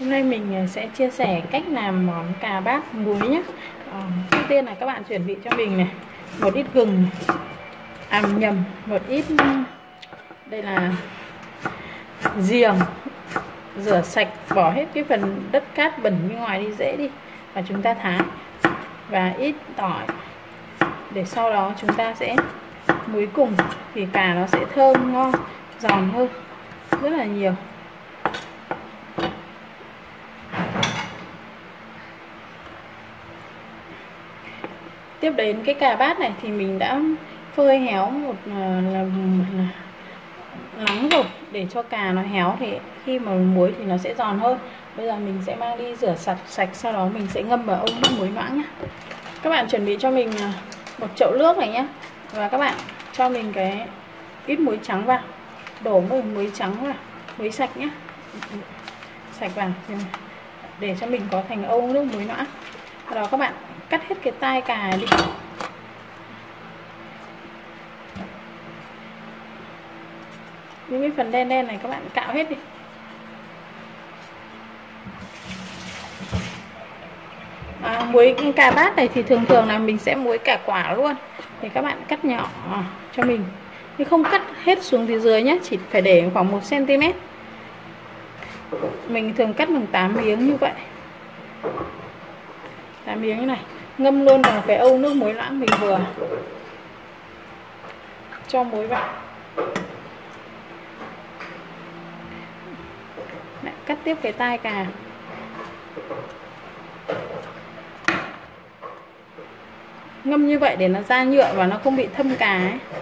Hôm nay mình à, sẽ chia sẻ cách làm món cà bát muối nhé à, ờ, Trước tiên là các bạn chuẩn bị cho mình này Một ít gừng À nhầm Một ít Đây là Giềng Rửa sạch bỏ hết cái phần đất cát bẩn bên ngoài đi dễ đi Và chúng ta thái. Và ít tỏi Để sau đó chúng ta sẽ muối cùng Thì cà nó sẽ thơm ngon Giòn hơn Rất là nhiều. Tiếp đến cái cà bát này thì mình đã phơi héo một ờ, là, nắng rồi. Để cho cà nó héo thì khi mà muối thì nó sẽ giòn hơn. Bây giờ mình sẽ mang đi rửa sạch sạch sau đó mình sẽ ngâm vào ống nước muối loãng nhé các bạn chuẩn bị cho mình ờ, một chậu nước này nhé và các bạn cho mình cái ít muối trắng vào. Đổ một muối trắng vào muối sạch nhé sạch vào để cho mình có thành âu nước muối loãng sau đó các bạn cắt hết cái tai cà đi. Những cái phần đen đen này các bạn cạo hết đi. À, muối cà bát này thì thường thường là mình sẽ muối cả quả luôn. Thì các bạn cắt nhỏ cho mình. Nhưng không cắt hết xuống phía dưới nhé chỉ phải để khoảng 1 cm mình thường cắt bằng 8 miếng như vậy. 8 miếng như này ngâm luôn vào cái âu nước muối loãng mình vừa. Cho muối vào. Lại cắt tiếp cái tai cà. Ngâm như vậy để nó ra nhựa và nó không bị thâm cà ấy.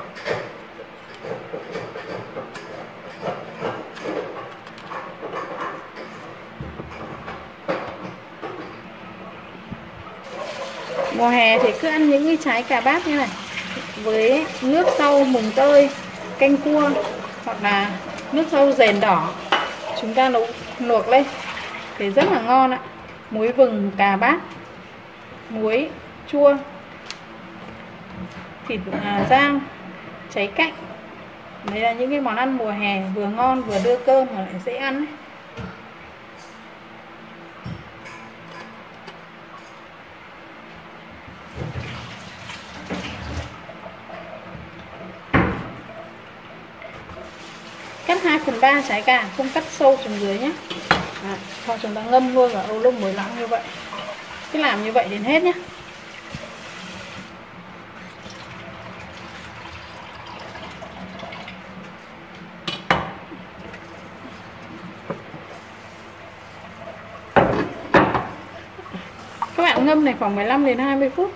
Mùa hè thì cứ ăn những cái trái cà bát như này với nước sâu mùng tơi canh cua hoặc là nước sâu rền đỏ chúng ta nấu luộc lên. Thì rất là ngon ạ. Muối vừng cà bát muối chua thịt à, rang cháy cạnh. Đây là những cái món ăn mùa hè vừa ngon vừa đưa cơm mà lại dễ ăn ấy. 2 phần 3 trái cà không cắt sâu xuống dưới nhé à, cho chúng ta ngâm luôn và âu lông mới loãng như vậy. Cứ làm như vậy đến hết nhé các bạn ngâm này khoảng 15 đến 20 phút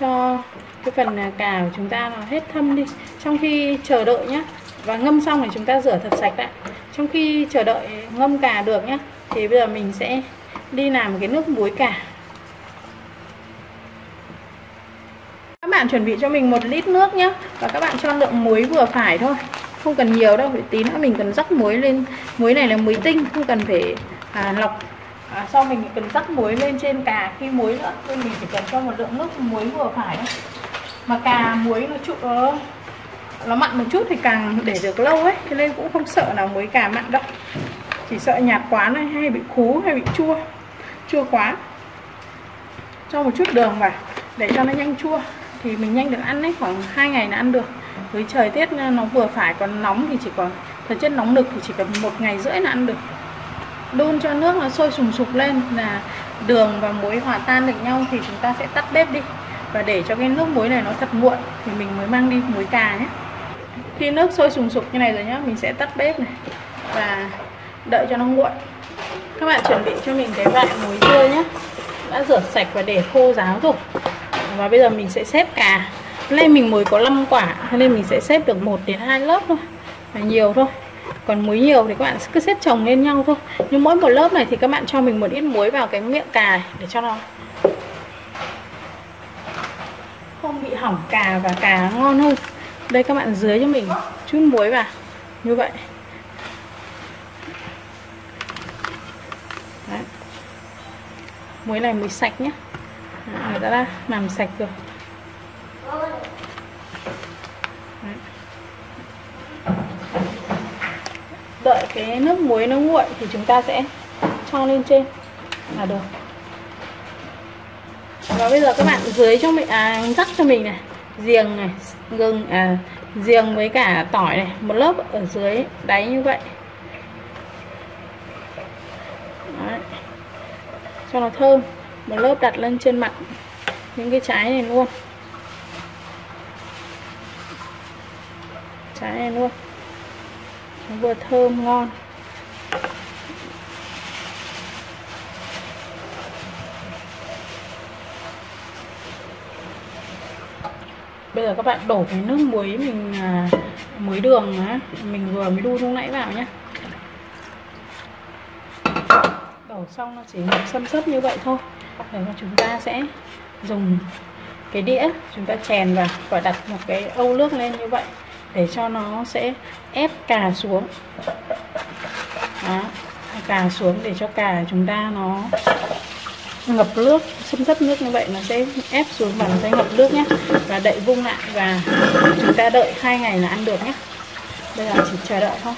cho cái phần cà của chúng ta nó hết thâm đi. Trong khi chờ đợi nhé và ngâm xong thì chúng ta rửa thật sạch lại trong khi chờ đợi ngâm cà được nhé thì bây giờ mình sẽ đi làm cái nước muối cà. Các bạn chuẩn bị cho mình một lít nước nhé và các bạn cho lượng muối vừa phải thôi. Không cần nhiều đâu phải tí nữa mình cần rắc muối lên. Muối này là muối tinh không cần phải à, lọc. À, sau mình cần rắc muối lên trên cà. Khi muối nữa nên mình chỉ cần cho một lượng nước muối vừa phải thôi. Mà cà muối nó trụ nó mặn một chút thì càng để được lâu ấy cho nên cũng không sợ là muối cà mặn đâu. Chỉ sợ nhạt quá này, hay bị khú, hay bị chua. Chua quá. Cho một chút đường vào, để cho nó nhanh chua. Thì mình nhanh được ăn ấy, khoảng 2 ngày là ăn được. Với trời tiết ờ, nó vừa phải, còn nóng thì chỉ còn thời tiết nóng nực thì chỉ cần một ngày rưỡi là ăn được. Đun cho nước nó sôi sùng sục lên là đường và muối hòa tan được nhau thì chúng ta sẽ tắt bếp đi. Và để cho cái nước muối này nó thật nguội thì mình mới mang đi muối cà nhé khi nước sôi sùng sục như này rồi nhá, mình sẽ tắt bếp này và đợi cho nó nguội. Các bạn chuẩn bị cho mình cái vại muối dưa nhé đã rửa sạch và để khô ráo rồi. Và bây giờ mình sẽ xếp cà. Nên mình muối có 5 quả nên mình sẽ xếp được 1 đến 2 lớp thôi. Và nhiều thôi. Còn muối nhiều thì các bạn cứ xếp chồng lên nhau thôi. Nhưng mỗi một lớp này thì các bạn cho mình một ít muối vào cái miệng cà để cho nó không bị hỏng cà và cà ngon hơn đây các bạn dưới cho mình chút muối vào, như vậy. Đấy. muối này muối sạch nhé người ta đã làm sạch rồi. Đấy. đợi cái nước muối nó nguội thì chúng ta sẽ cho lên trên là được. Và bây giờ các bạn dưới cho mình à rắc cho mình này riêng này, gừng à riêng với cả tỏi này, một lớp ở dưới đáy như vậy. Đấy. cho nó thơm, một lớp đặt lên trên mặt những cái trái này luôn. Trái này luôn. Nó vừa thơm, ngon. Bây giờ các bạn đổ cái nước muối mình à, muối đường á. Mình vừa mới đun lúc nãy vào nhé đổ xong nó chỉ ngập xâm xấp như vậy thôi. Để mà chúng ta sẽ dùng cái đĩa chúng ta chèn vào và đặt một cái âu nước lên như vậy để cho nó sẽ ép cà xuống. Đó cà xuống để cho cà chúng ta nó ngập nước, xâm thấp nước như vậy nó sẽ ép xuống và nó sẽ ngập nước nhé. Và đậy vung lại và chúng ta đợi hai ngày là ăn được nhé. Bây giờ chỉ chờ đợi thôi.